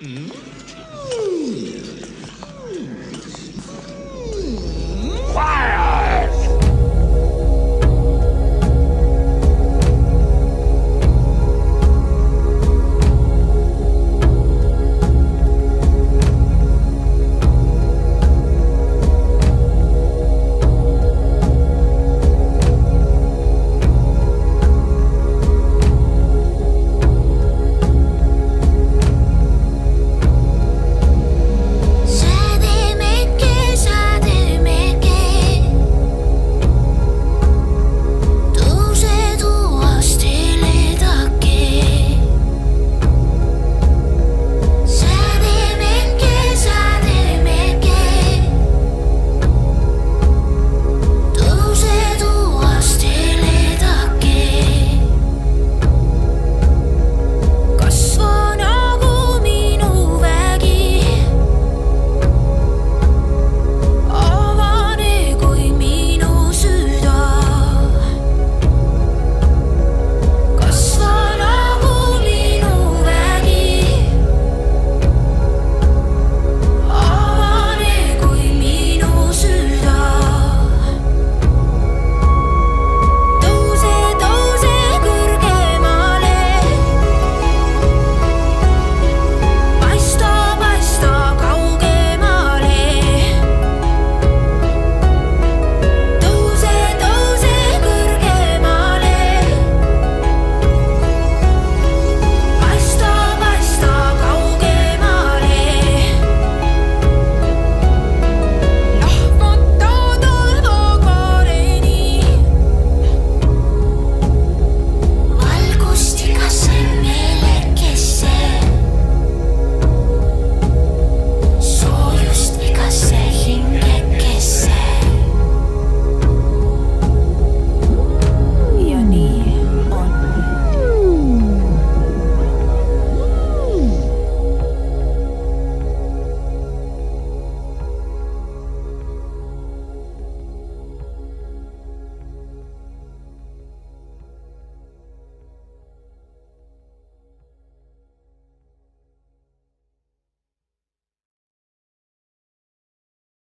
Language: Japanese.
うん？